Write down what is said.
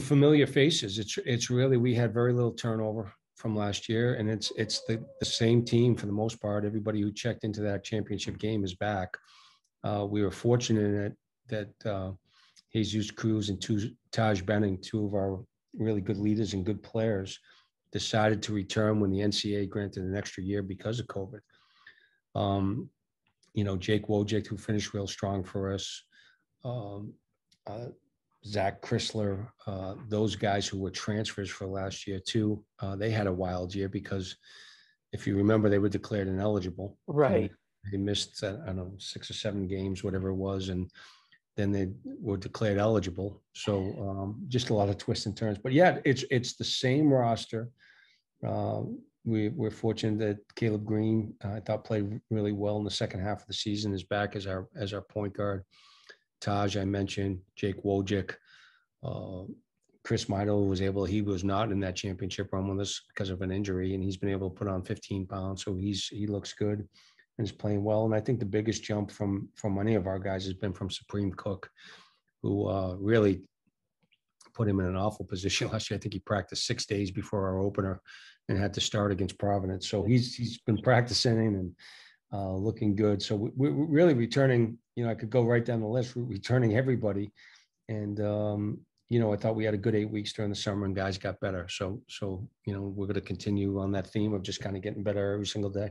familiar faces. It's it's really we had very little turnover from last year, and it's it's the, the same team for the most part. Everybody who checked into that championship game is back. Uh, we were fortunate that that uh, Jesus Cruz and two, Taj Benning, two of our really good leaders and good players, decided to return when the NCAA granted an extra year because of COVID. Um, you know, Jake Wojcik, who finished real strong for us, um, uh, Zach Chrysler, uh, those guys who were transfers for last year too, uh, they had a wild year because if you remember, they were declared ineligible. Right. They missed, I don't know, six or seven games, whatever it was, and then they were declared eligible. So um, just a lot of twists and turns. But yeah, it's it's the same roster. Uh, we, we're fortunate that Caleb Green, uh, I thought, played really well in the second half of the season. Is back as our as our point guard. Taj, I mentioned, Jake Wojcik, uh, Chris Maidoh was able. He was not in that championship run with us because of an injury, and he's been able to put on 15 pounds. So he's he looks good and is playing well. And I think the biggest jump from from any of our guys has been from Supreme Cook, who uh, really put him in an awful position last year. I think he practiced six days before our opener and had to start against Providence. So he's he's been practicing and uh, looking good. So we, are really returning. You know, I could go right down the list. We're returning everybody, and um, you know, I thought we had a good eight weeks during the summer, and guys got better. So so you know, we're going to continue on that theme of just kind of getting better every single day.